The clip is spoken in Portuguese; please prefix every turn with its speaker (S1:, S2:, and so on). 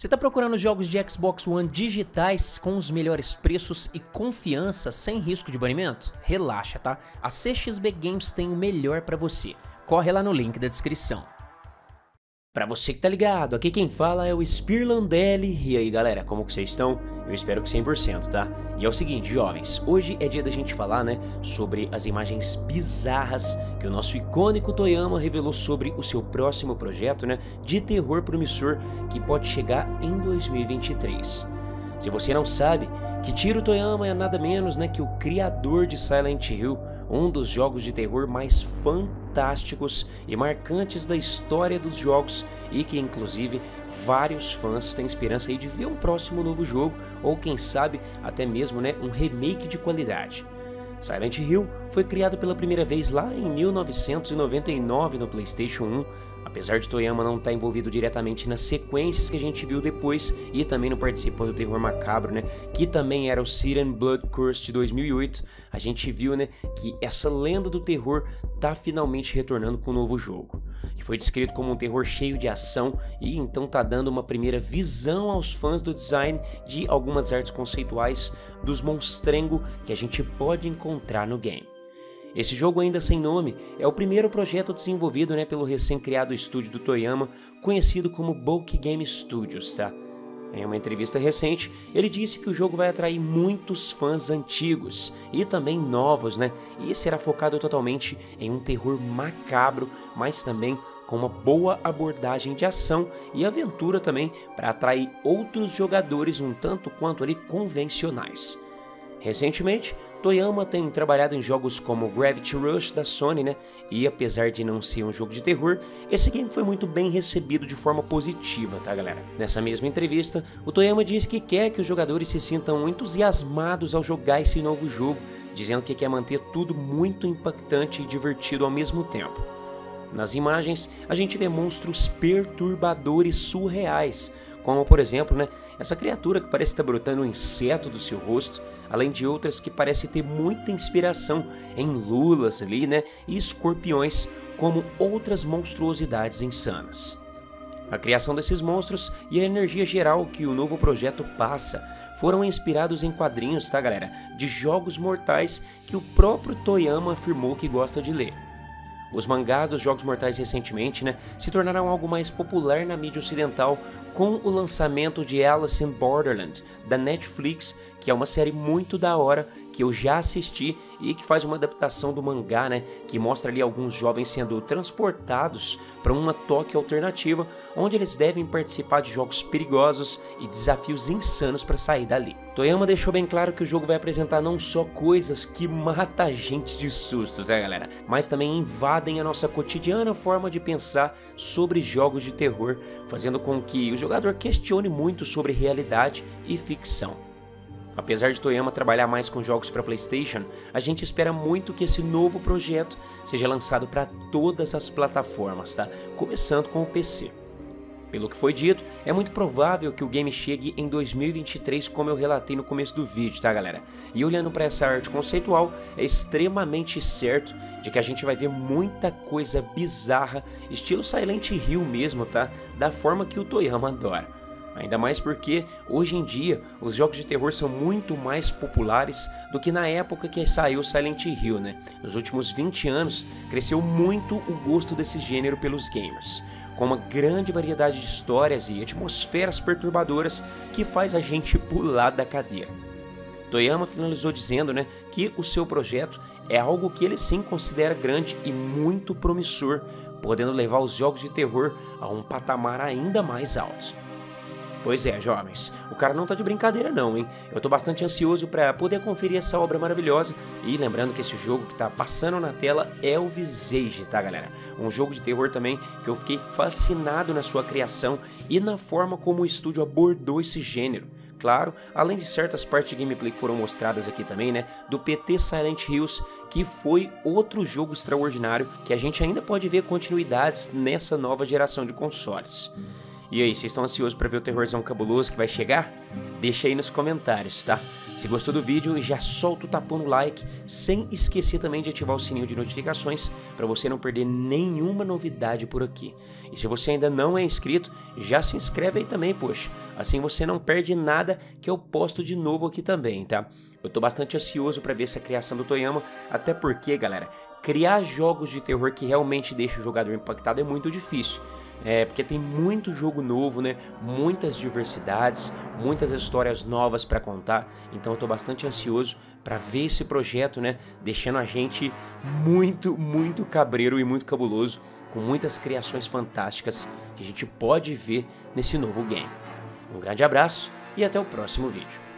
S1: Você está procurando jogos de Xbox One digitais com os melhores preços e confiança sem risco de banimento? Relaxa, tá? A CXB Games tem o melhor para você. Corre lá no link da descrição. Pra você que tá ligado, aqui quem fala é o Spirlandelli. E aí galera, como que vocês estão? Eu espero que 100%, tá? E é o seguinte, jovens, hoje é dia da gente falar, né, sobre as imagens bizarras que o nosso icônico Toyama revelou sobre o seu próximo projeto, né, de terror promissor que pode chegar em 2023. Se você não sabe, Kichiro Toyama é nada menos, né, que o criador de Silent Hill, um dos jogos de terror mais fantásticos e marcantes da história dos jogos e que inclusive vários fãs têm esperança aí de ver um próximo novo jogo ou quem sabe até mesmo né, um remake de qualidade. Silent Hill foi criado pela primeira vez lá em 1999 no PlayStation 1 Apesar de Toyama não estar tá envolvido diretamente nas sequências que a gente viu depois e também não participou do Terror Macabro, né, que também era o Syrian Blood Curse de 2008, a gente viu, né, que essa lenda do terror tá finalmente retornando com um novo jogo, que foi descrito como um terror cheio de ação e então tá dando uma primeira visão aos fãs do design de algumas artes conceituais dos monstrengo que a gente pode encontrar no game. Esse jogo ainda sem nome é o primeiro projeto desenvolvido né, pelo recém-criado estúdio do Toyama, conhecido como Bulk Game Studios, tá? Em uma entrevista recente, ele disse que o jogo vai atrair muitos fãs antigos e também novos, né? E será focado totalmente em um terror macabro, mas também com uma boa abordagem de ação e aventura também para atrair outros jogadores um tanto quanto ali convencionais. Recentemente, Toyama tem trabalhado em jogos como Gravity Rush da Sony, né? E apesar de não ser um jogo de terror, esse game foi muito bem recebido de forma positiva, tá galera? Nessa mesma entrevista, o Toyama diz que quer que os jogadores se sintam entusiasmados ao jogar esse novo jogo, dizendo que quer manter tudo muito impactante e divertido ao mesmo tempo. Nas imagens, a gente vê monstros perturbadores surreais, como por exemplo, né, essa criatura que parece estar brotando um inseto do seu rosto, além de outras que parecem ter muita inspiração em lulas ali, né, e escorpiões, como outras monstruosidades insanas. A criação desses monstros e a energia geral que o novo projeto passa foram inspirados em quadrinhos, tá galera? De jogos mortais que o próprio Toyama afirmou que gosta de ler. Os mangás dos Jogos Mortais recentemente né, se tornaram algo mais popular na mídia ocidental com o lançamento de Alice in Borderland da Netflix, que é uma série muito da hora que eu já assisti e que faz uma adaptação do mangá, né, que mostra ali alguns jovens sendo transportados para uma Tóquio alternativa, onde eles devem participar de jogos perigosos e desafios insanos para sair dali. Toyama deixou bem claro que o jogo vai apresentar não só coisas que matam a gente de susto, tá galera, mas também invadem a nossa cotidiana forma de pensar sobre jogos de terror, fazendo com que o jogador questione muito sobre realidade e ficção. Apesar de Toyama trabalhar mais com jogos para PlayStation, a gente espera muito que esse novo projeto seja lançado para todas as plataformas, tá? Começando com o PC. Pelo que foi dito, é muito provável que o game chegue em 2023, como eu relatei no começo do vídeo, tá galera? E olhando para essa arte conceitual, é extremamente certo de que a gente vai ver muita coisa bizarra, estilo Silent Hill mesmo, tá? Da forma que o Toyama adora. Ainda mais porque hoje em dia os jogos de terror são muito mais populares do que na época que saiu Silent Hill, né? Nos últimos 20 anos cresceu muito o gosto desse gênero pelos gamers, com uma grande variedade de histórias e atmosferas perturbadoras que faz a gente pular da cadeira. Toyama finalizou dizendo né, que o seu projeto é algo que ele sim considera grande e muito promissor, podendo levar os jogos de terror a um patamar ainda mais alto. Pois é, jovens, o cara não tá de brincadeira não, hein? Eu tô bastante ansioso para poder conferir essa obra maravilhosa e lembrando que esse jogo que tá passando na tela é o Visage, tá galera? Um jogo de terror também que eu fiquei fascinado na sua criação e na forma como o estúdio abordou esse gênero. Claro, além de certas partes de gameplay que foram mostradas aqui também, né, do PT Silent Hills, que foi outro jogo extraordinário que a gente ainda pode ver continuidades nessa nova geração de consoles. E aí, vocês estão ansiosos para ver o terrorzão cabuloso que vai chegar? Deixa aí nos comentários, tá? Se gostou do vídeo, já solta o tapão no like, sem esquecer também de ativar o sininho de notificações para você não perder nenhuma novidade por aqui. E se você ainda não é inscrito, já se inscreve aí também, poxa. Assim você não perde nada que eu posto de novo aqui também, tá? Eu tô bastante ansioso para ver essa criação do Toyama, até porque, galera, criar jogos de terror que realmente deixam o jogador impactado é muito difícil. É, porque tem muito jogo novo, né? Muitas diversidades, muitas histórias novas para contar. Então eu tô bastante ansioso para ver esse projeto, né? Deixando a gente muito, muito cabreiro e muito cabuloso, com muitas criações fantásticas que a gente pode ver nesse novo game. Um grande abraço e até o próximo vídeo.